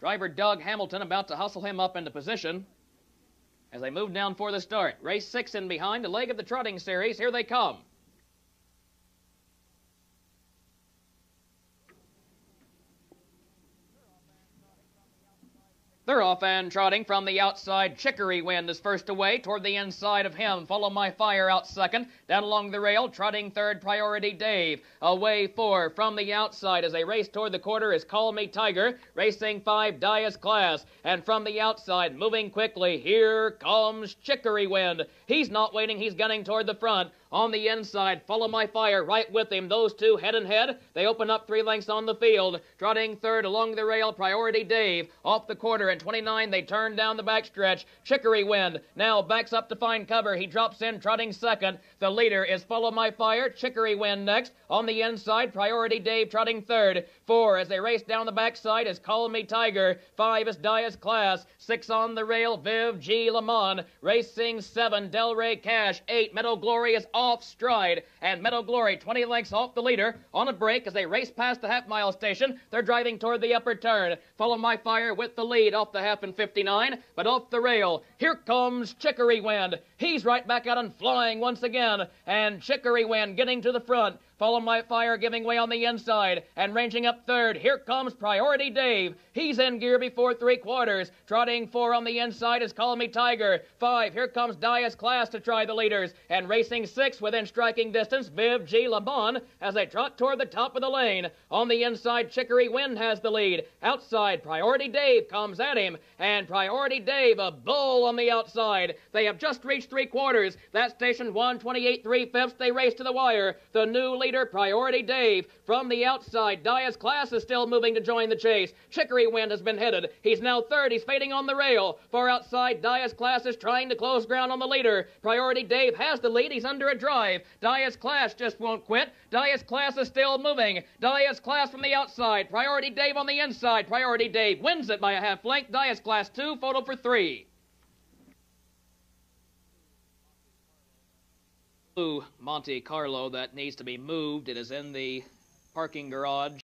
Driver Doug Hamilton about to hustle him up into position as they move down for the start. Race six in behind, a leg of the trotting series. Here they come. They're off and trotting from the outside. Chicory Wind is first away toward the inside of him. Follow My Fire out second. Down along the rail, trotting third, Priority Dave. Away four from the outside as they race toward the quarter is Call Me Tiger. Racing five, Dias Class. And from the outside, moving quickly, here comes Chicory Wind. He's not waiting, he's gunning toward the front. On the inside, Follow My Fire right with him. Those two head and head. They open up three lengths on the field. Trotting third along the rail, Priority Dave. Off the quarter and 29, they turn down the backstretch. Chicory Wind now backs up to find cover. He drops in, trotting second. The leader is Follow My Fire. Chicory Wind next. On the inside, Priority Dave trotting third. Four as they race down the backside is Call Me Tiger. Five is Dias Class. Six on the rail, Viv G. Lamont. Racing seven, Delray Cash. Eight, Meadow Glory is off stride. And Meadow Glory 20 lengths off the leader on a break as they race past the half mile station. They're driving toward the upper turn. Follow My Fire with the lead off the half and 59, but off the rail. Here comes Chicory Wind. He's right back out and flying once again. And Chicory Wind getting to the front. Follow My Fire giving way on the inside and ranging up third. Here comes Priority Dave. He's in gear before three quarters. Trotting four on the inside is Call Me Tiger. Five, here comes Dias Class to try the leaders. And racing six within striking distance, Viv G. Labon as they trot toward the top of the lane. On the inside, Chicory Wind has the lead. Outside, Priority Dave comes at him. And Priority Dave, a bull on the outside. They have just reached three quarters. That station 128 3 fifths. They race to the wire. The new leader Priority Dave. From the outside, Dias Class is still moving to join the chase. Chicory Wind has been headed. He's now third. He's fading on the rail. Far outside, Dias Class is trying to close ground on the leader. Priority Dave has the lead. He's under a drive. Dias Class just won't quit. Dias Class is still moving. Dias Class from the outside. Priority Dave on the inside. Priority Dave wins it by a half length. Dias Class 2, photo for 3. Monte Carlo that needs to be moved. It is in the parking garage.